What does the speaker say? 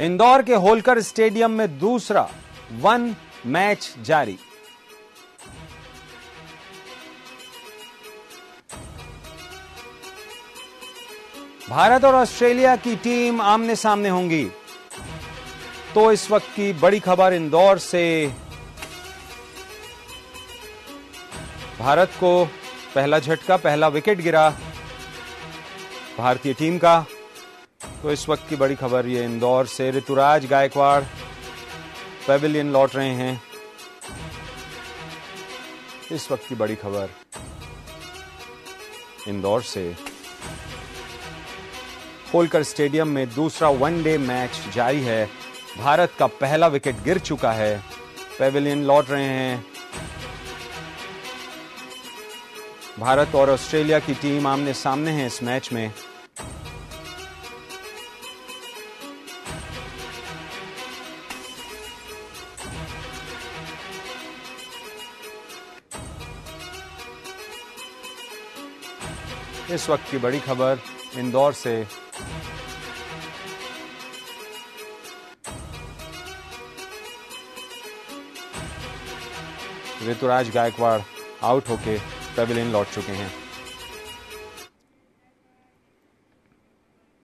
इंदौर के होलकर स्टेडियम में दूसरा वन मैच जारी। भारत और ऑस्ट्रेलिया की टीम आमने सामने होंगी। तो इस वक्त की बड़ी खबर इंदौर से। भारत को पहला झटका, पहला विकेट गिरा। भारतीय टीम का तो इस वक्त की बड़ी खबर ये इंदौर से। ऋतुराज गायकवाड़ पेविलियन लौट रहे हैं। इस वक्त की बड़ी खबर इंदौर से। होलकर स्टेडियम में दूसरा वनडे मैच जारी है। भारत का पहला विकेट गिर चुका है। पेविलियन लौट रहे हैं। भारत और ऑस्ट्रेलिया की टीम आमने सामने है इस मैच में। इस वक्त की बड़ी खबर इंदौर से। ऋतुराज गायकवाड़ आउट होके पेविलियन लौट चुके हैं।